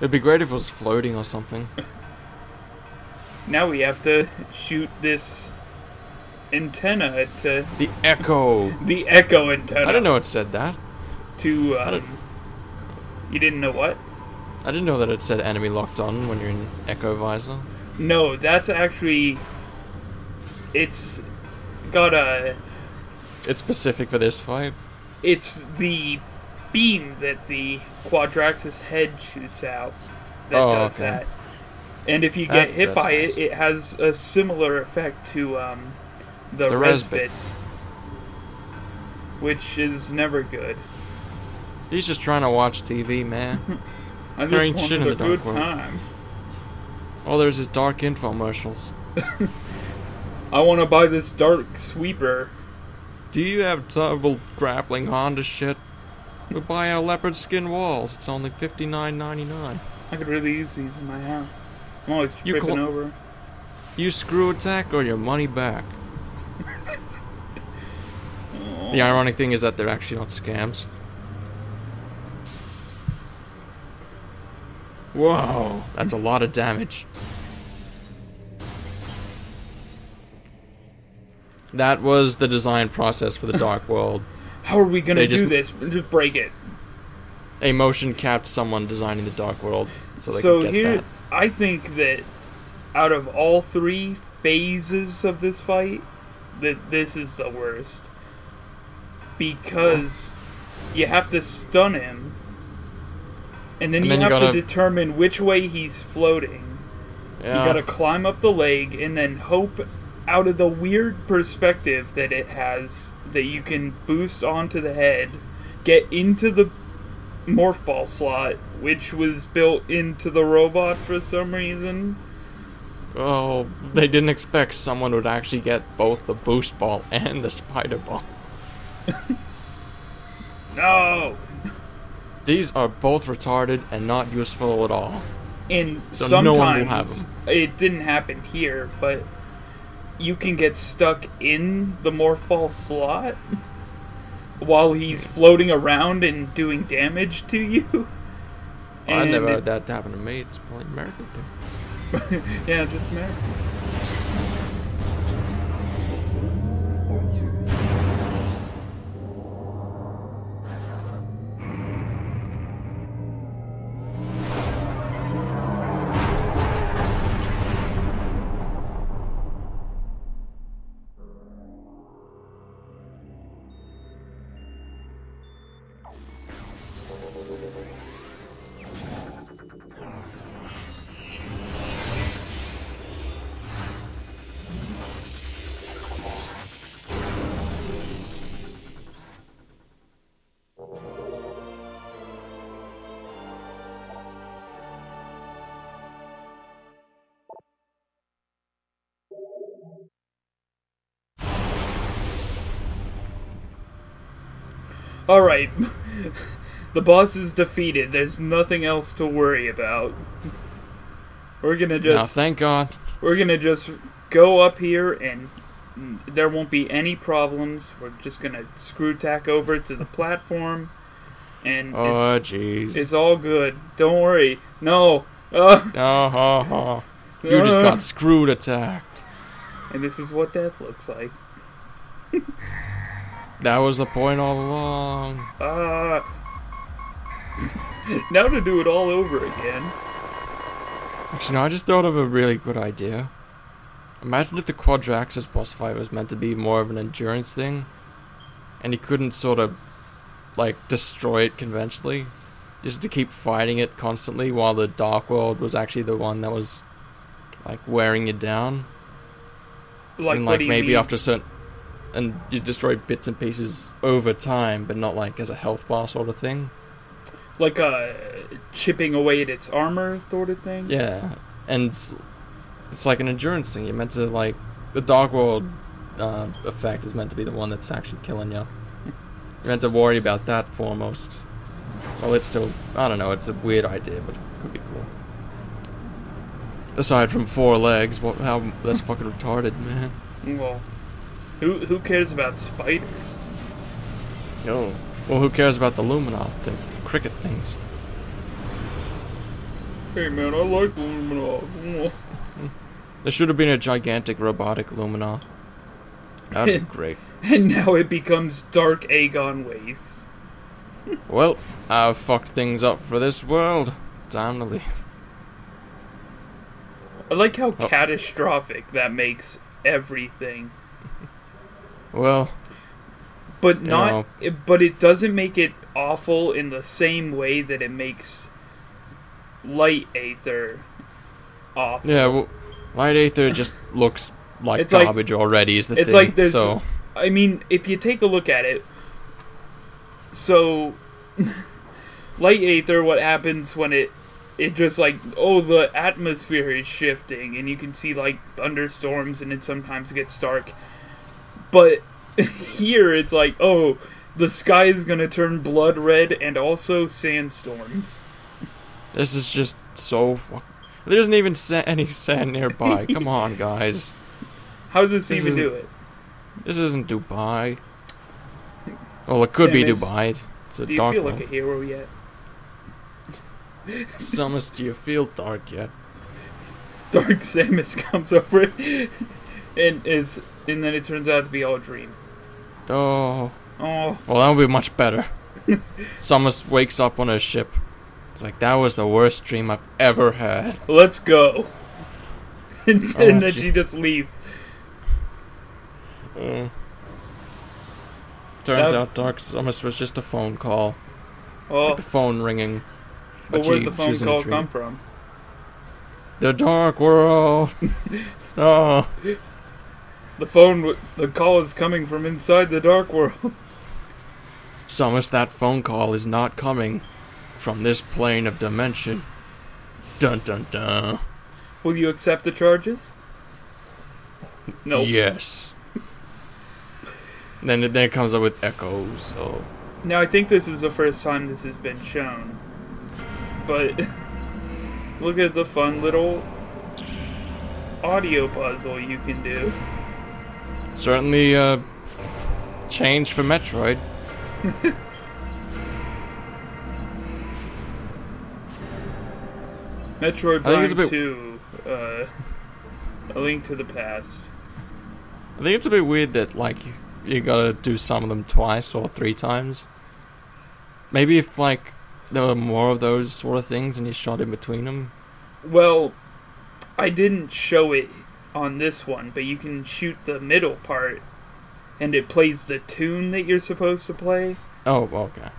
It'd be great if it was floating or something. Now we have to shoot this antenna to The Echo. the echo antenna. I didn't know it said that. To I um, didn't- you didn't know what? I didn't know that it said enemy locked on when you're in Echo visor. No, that's actually it's got a It's specific for this fight. it's the beam that the Quadraxis head shoots out that Oh, does okay. that. And if you That- get hit by nice. it, it has a similar effect to um, the, The res Rezbits. bits, which is never good. He's just trying to watch TV, man. I There just ain't shit in a the good dark world. time. All there's is dark infomercials. I want to buy this dark sweeper. Do you have trouble grappling Honda shit? We'll buy our leopard skin walls. It's only fifty nine ninety nine. I could really use these in my house. I'm always You tripping over. You screw attack or your money back. The ironic thing is that they're actually not scams. Whoa, that's a lot of damage. That was the design process for the Dark World. How are we gonna They do just- this? Just break it. A motion capped someone designing the Dark World so they so could get here, that. I think that out of all three phases of this fight, that this is the worst because you have to stun him, and then And you have gotta- to determine which way he's floating. Yeah. You gotta climb up the leg and then hope out of the weird perspective that it has that you can boost onto the head, get into the morph ball slot, which was built into the robot for some reason. Oh, they didn't expect someone would actually get both the boost ball and the spider ball. No! These are both retarded and not useful at all. And So sometimes no one will have 'em. it didn't happen here, but you can get stuck in the morph ball slot while he's floating around and doing damage to you. I never it- heard that happen to me. It's probably American thing. yeah, just man. Alright. the boss is defeated. There's nothing else to worry about. We're gonna just thank God. we're gonna just go up here and there won't be any problems. We're just gonna screw tack over to the platform and Oh, jeez. it's all good. Don't worry. No. Uh, Oh, ho, ho. You just uh, got screwed attacked. And this is what death looks like. That was the point all along. Uh, now to do it all over again. Actually, no, I just thought of a really good idea. Imagine if the Quadraxis boss fight was meant to be more of an endurance thing, and you couldn't sort of, like, destroy it conventionally, just to keep fighting it constantly while the Dark World was actually the one that was, like, wearing you down. Like, and, like, maybe mean? after certain. And you destroy bits and pieces over time, but not, like, as a health bar sort of thing. Like uh, chipping away at its armor, sort of thing. Yeah, and it's, it's like an endurance thing. You're meant to like the dog World uh, effect is meant to be the one that's actually killing you. You're meant to worry about that foremost. Well, it's still I don't know. It's a weird idea, but it could be cool. Aside from four legs, what? How that's fucking retarded, man. Well, who who cares about spiders? Yo. Well, who cares about the Luminoth, the cricket things? Hey man, I like Lumina. There should have been a gigantic robotic Lumina. That'd be great. And now it becomes Dark Agon Waste. Well, I've fucked things up for this world. Time to leave. I like how Oh. catastrophic that makes everything. Well, But not know. but it doesn't make it awful in the same way that it makes Light Aether awful. yeah, well, Light Aether just looks like It's like- garbage already. Is the it's thing. like there's- so I mean, if you take a look at it, so light aether, what happens when it it just like oh the atmosphere is shifting and you can see like thunderstorms and it sometimes gets dark, but here it's like oh the sky is gonna turn blood red and also sandstorms. this is just so. Fuck- there isn't even sa- any sand nearby. Come on, guys. How does this This even do it? This isn't Dubai. Well, it could be Dubai. It's a Do you dark feel world. like a hero yet? Samus, do you feel dark yet? Dark Samus comes over and is and then it turns out to be all a dream. Oh. Oh, Well, that would be much better. Samus wakes up on a ship. It's like, that was the worst dream I've ever had. let's go. and, Oh, and then gee. she just leaves. Uh, turns That- out Dark Samus was just a phone call. Oh, Like the phone ringing. but But where'd she, the phone was in a call come from? The dark world. oh. The phone, the call is coming from inside the dark world. Samus, that phone call is not coming from this plane of dimension. Dun dun dun. Will you accept the charges? No. Yes. then it then it comes up with echoes. So Now I think this is the first time this has been shown. But look at the fun little audio puzzle you can do. certainly uh, change for Metroid. Metroid I think it's Prime a bit- 2, uh, A Link to the Past. I think it's a bit weird that like you, you gotta do some of them twice or three times. Maybe if like there were more of those sort of things and you shot in between them. Well, I didn't show it on this one, but you can shoot the middle part, and it plays the tune that you're supposed to play. Oh, okay.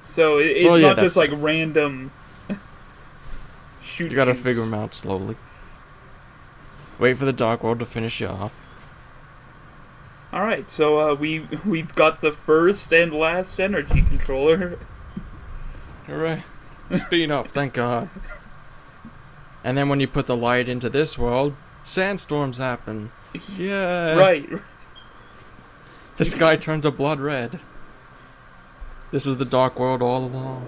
So it, it's Well, yeah, not just like random. shoot. You gotta shoots. figure them out slowly. Wait for the Dark World to finish you off. All right, so uh, we we've got the first and last energy controller. Hooray. Speed up, thank God. And then when you put the light into this world, sandstorms happen. Yeah. right. The sky turns a blood red. This was the Dark World all along.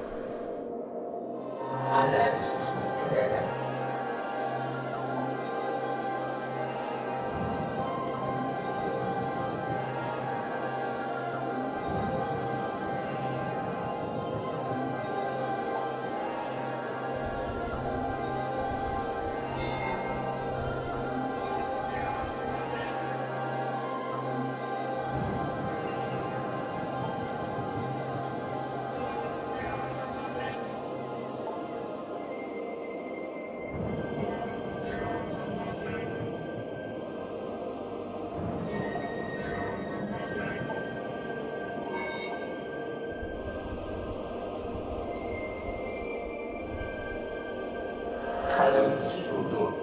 trabalham, se tudo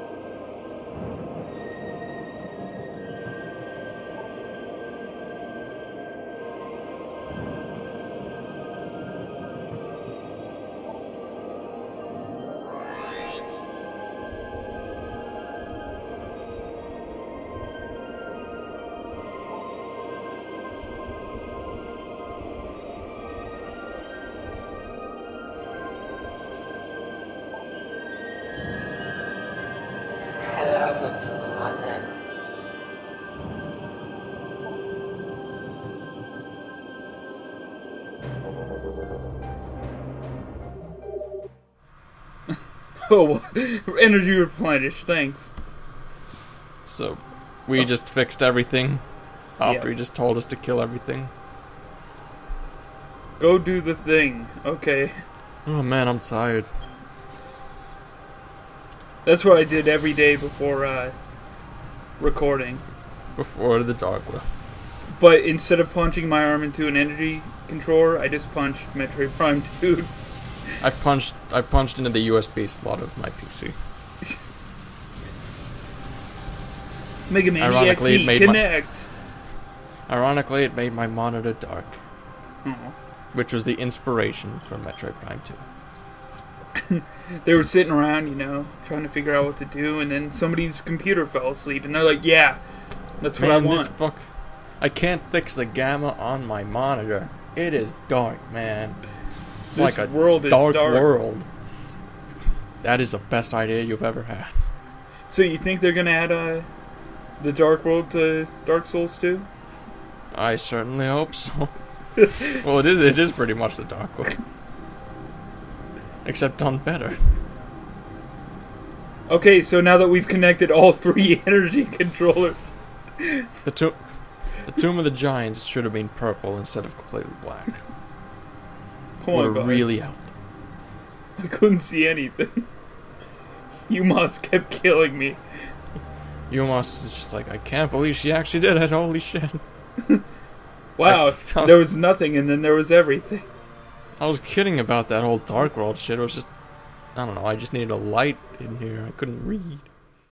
Oh, energy replenished. Thanks. So we just fixed everything after Yeah. he just told us to kill everything. Go do the thing. Okay. Oh man, I'm tired. That's what I did every day before uh, recording. Before the dog will. But instead of punching my arm into an energy controller, I just punched Metroid Prime 2. I punched I punched into the USB slot of my PC. Mega Man Ironically, it EXE made my- Connect. Ironically, it made my monitor dark, which was the inspiration for Metroid Prime 2. They were sitting around, you know, trying to figure out what to do, and then somebody's computer fell asleep, and they're like, "Yeah, that's what I Man, this want." fuck I can't fix the gamma on my monitor. It is dark, man. It's This like a world dark, dark. world. That is the best idea you've ever had. So you think they're gonna add uh, the Dark World to Dark Souls 2? I certainly hope so. well, it is. It is pretty much the dark world, except done better. Okay, so now that we've connected all three energy controllers, The tomb, the tomb of the giants should have been purple instead of completely black. come on, guys. really helped. I couldn't see anything. You must kept killing me. You almost it's just like I can't believe she actually did it. Holy shit! Wow, I- there was nothing, and then there was everything. I was kidding about that whole dark world shit. It was just I don't know. I just needed a light in here. I couldn't read.